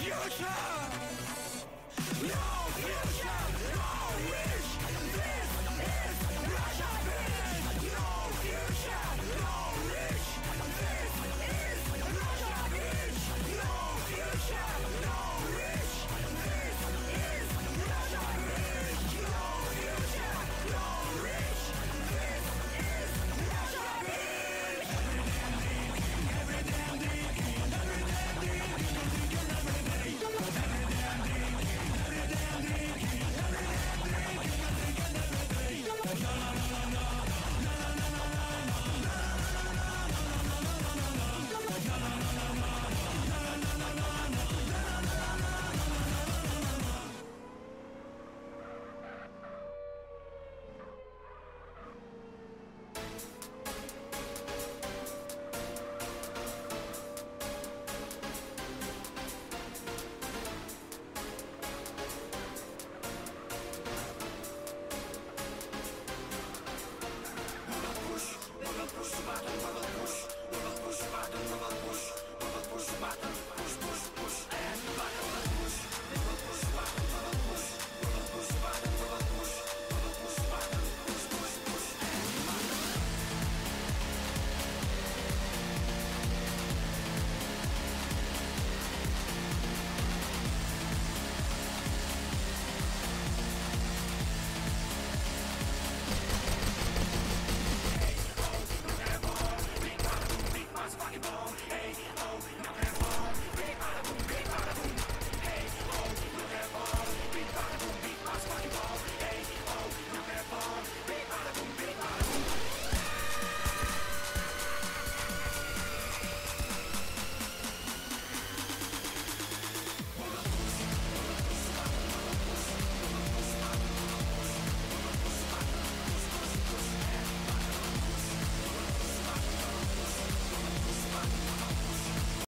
future. No.